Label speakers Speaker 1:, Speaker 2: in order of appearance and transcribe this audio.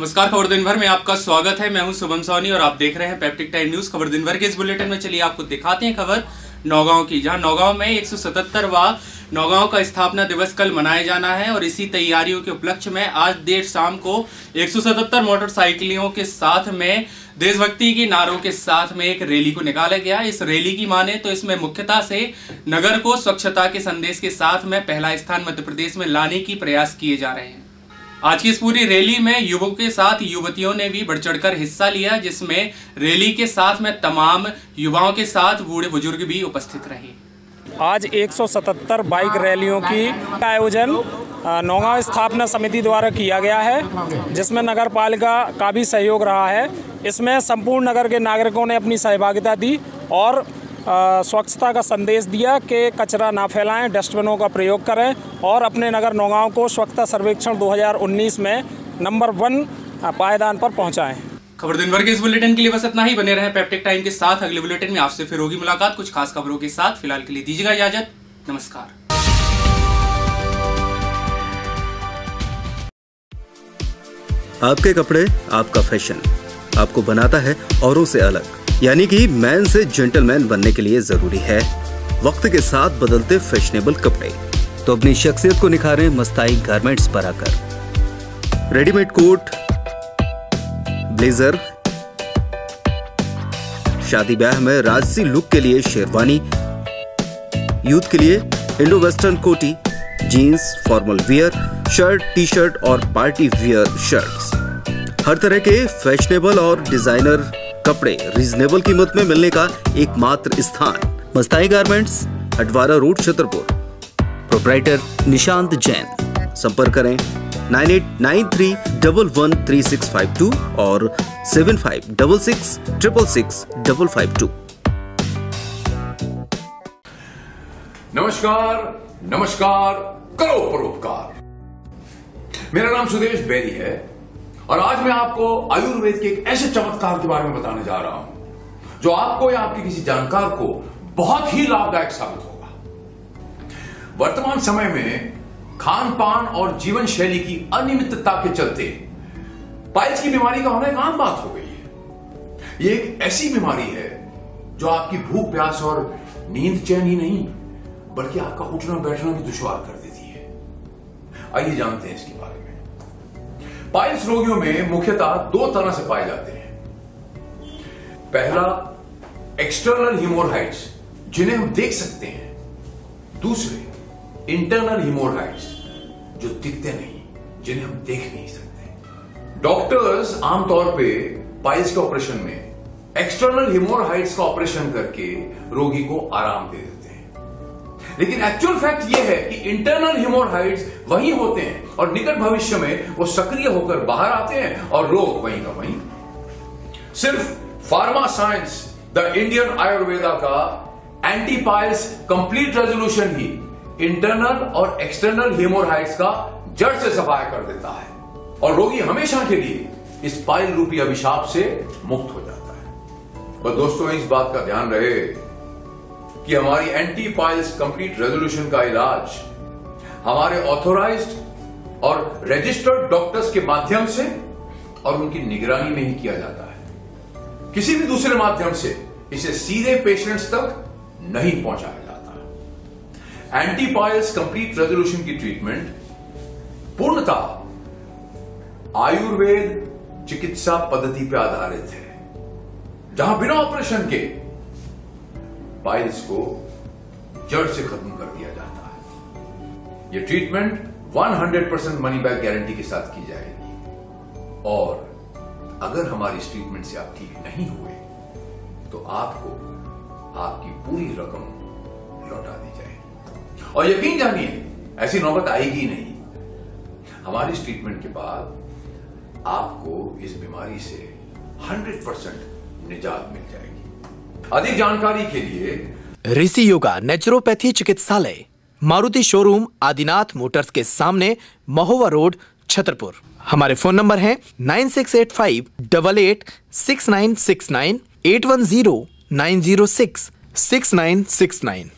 Speaker 1: नमस्कार, खबर दिन भर में आपका स्वागत है। मैं हूँ शुभम सोनी और आप देख रहे हैं पैप्टिक टाइम न्यूज़ खबर दिन भर के इस बुलेटिन में चलिए आपको दिखाते हैं खबर नौगांव की, जहाँ नौगांव में एक वा नौगांव का स्थापना दिवस कल मनाया जाना है और इसी तैयारियों के उपलक्ष्य में आज देर शाम को 177 मोटरसाइकिलों के साथ में, देशभक्ति की नारों के साथ में एक रैली को निकाला गया। इस रैली की माने तो इसमें मुख्यता से नगर को स्वच्छता के संदेश के साथ में पहला स्थान मध्य प्रदेश में लाने की प्रयास किए जा रहे हैं। आज की इस पूरी रैली में युवकों के साथ युवतियों ने भी बढ़ चढ़कर हिस्सा लिया, जिसमें रैली के साथ में तमाम युवाओं के साथ बूढ़े बुज़ुर्ग भी उपस्थित रहे।
Speaker 2: आज 177 बाइक रैलियों की आयोजन नौगांव स्थापना समिति द्वारा किया गया है, जिसमें नगर पालिका का भी सहयोग रहा है। इसमें संपूर्ण नगर के नागरिकों ने अपनी सहभागिता दी और स्वच्छता का संदेश दिया कि कचरा ना फैलाएँ डस्टबिनों का प्रयोग करें और अपने नगर नौगांव को स्वच्छता सर्वेक्षण 2019 में नंबर वन पायदान पर पहुंचाएँ।
Speaker 1: खबर दिन भर के इस बुलेटिन के लिए बस इतना ही। बने रहे पैप्टिक टाइम के साथ। अगले बुलेटिन में आपसे फिर होगी मुलाकात। कुछ खास खबरों के साथ फ़िलहाल के लिए दीजिएगा इजाज़त। नमस्कार।
Speaker 3: आपके कपड़े आपका फ़ैशन आपको बनाता है औरों से अलग। यानी कि मैन से जेंटलमैन बनने के लिए ज़रूरी है। वक्त के साथ बदलते फैशनेबल कपड़े। तो अपनी शख्सियत को निखारें मस्ताई गारमेंट्स पर आकर। रेडीमेड कोट ब्लेजर शादी ब्याह में राजसी लुक के लिए शेरवानी यूथ के लिए इंडो वेस्टर्न कोटी jeans formal wear shirt T shirt और पार्टी वियर शर्ट्स हर तरह के फैशनेबल और डिज़ाइनर कपड़े रीजनेबल कीमत में मिलने का एकमात्र स्थान। Mastai garments Adwara road Chhatarpur. Proprietor Nishant Jain. संपर्क करें nine eight nine three double one three six five two और seven five double six triple six double five two.
Speaker 4: नमस्कार नमस्कार, करो परोपकार। मेरा नाम सुदेश बेरी है। और आज मैं आपको आयुर्वेद के एक ऐसे चमत्कार के बारे में बताने जा रहा हूँ, जो आपको या आपके किसी जानकार को बहुत ही लाभदायक साबित होगा। वर्तमान समय में खान पान और जीवन शैली की अनियमितता के चलते पाइल्स की बीमारी का होना एक आम बात हो गई है। ये एक ऐसी बीमारी है जो आपकी भूख, प्यास और नींद चैन ही नहीं, बल्कि आपका उठना बैठना भी दुश्वार कर देती है। आइए जानते हैं इसके बारे में। पाइल्स रोगियों में मुख्यतः दो तरह से पाए जाते हैं। पहला एक्सटर्नल हिमोरहाइड्स जिन्हें हम देख सकते हैं। दूसरे इंटरनल हिमोरहाइड्स जो दिखते नहीं, जिन्हें हम देख नहीं सकते। डॉक्टर्स आमतौर पे पाइल्स के ऑपरेशन में एक्सटर्नल हिमोरहाइड्स का ऑपरेशन करके रोगी को आराम दे देते लेकिन एक्चुअल फैक्ट यह है कि इंटरनल हिमोरहाइड्स वही होते हैं और निकट भविष्य में वो सक्रिय होकर बाहर आते हैं और रोग वहीं का वहीं। सिर्फ़ pharma science the Indian Ayurveda का एंटीपाइल्स कंप्लीट रेजोल्यूशन ही इंटरनल और एक्सटर्नल हिमोरहाइड्स का जड़ से सफाया कर देता है। और रोगी हमेशा के लिए इस पाइल रूपी अभिशाप से मुक्त हो जाता है। पर दोस्तों, इस बात का ध्यान रहे कि हमारी एंटी पाइल्स कंप्लीट रेजोल्यूशन का इलाज हमारे ऑथोराइज्ड और रजिस्टर्ड डॉक्टर्स के माध्यम से और उनकी निगरानी में ही किया जाता है। किसी भी दूसरे माध्यम से इसे सीधे पेशेंट्स तक नहीं पहुँचाया जाता एंटीपाइल्स कंप्लीट रेजोल्यूशन की ट्रीटमेंट पूर्णतः आयुर्वेद चिकित्सा पद्धति पर आधारित है, जहाँ बिना ऑपरेशन के पाइल्स को जड़ से खत्म कर दिया जाता है। यह treatment 100 percent money back guarantee के साथ की जाएगी। और अगर हमारी इस ट्रीटमेंट से आप ठीक नहीं हुए तो आपको आपकी पूरी रकम लौटा दी जाएगी। और यकीन जानिए, ऐसी नौबत आएगी नहीं। हमारी इस ट्रीटमेंट के बाद आपको इस बीमारी से 100 परसेंट निजात मिल जाएगी। अधिक जानकारी के लिए
Speaker 5: ऋषि योगा नेचुरोपैथी चिकित्सालय, मारुति शोरूम आदिनाथ मोटर्स के सामने महोवा रोड छतरपुर। हमारे फ़ोन नंबर है nine six eight five double eight six nine six nine eight one zero nine zero six six nine six nine